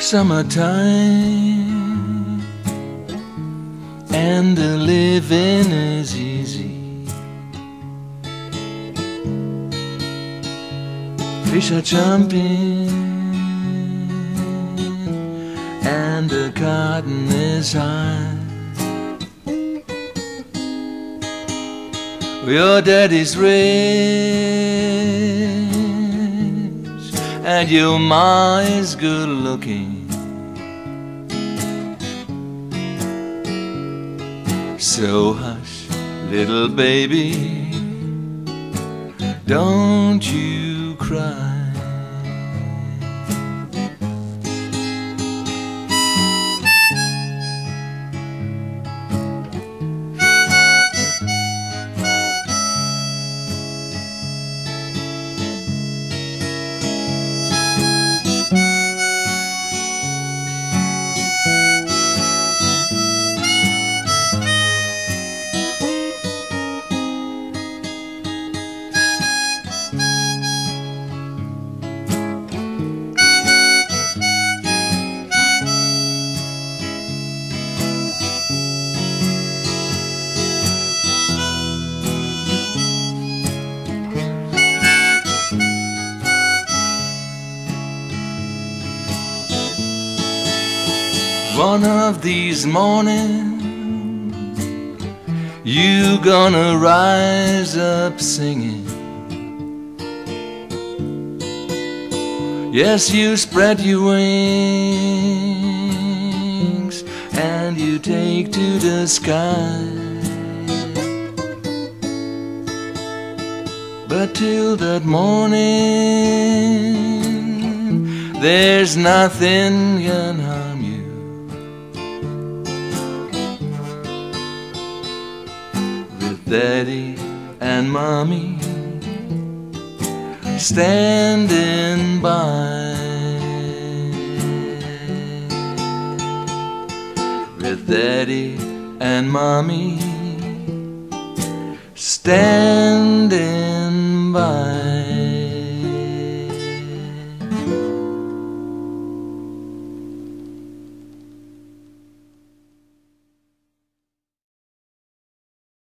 Summertime and the living is easy. Fish are jumping and the cotton is high. Your daddy's rich and your ma is good looking. So hush, little baby, don't you cry. One of these mornings, you gonna rise up singing. Yes, you spread your wings and you take to the sky. But till that morning, there's nothing harm daddy and mommy standing by. With daddy and mommy standing by.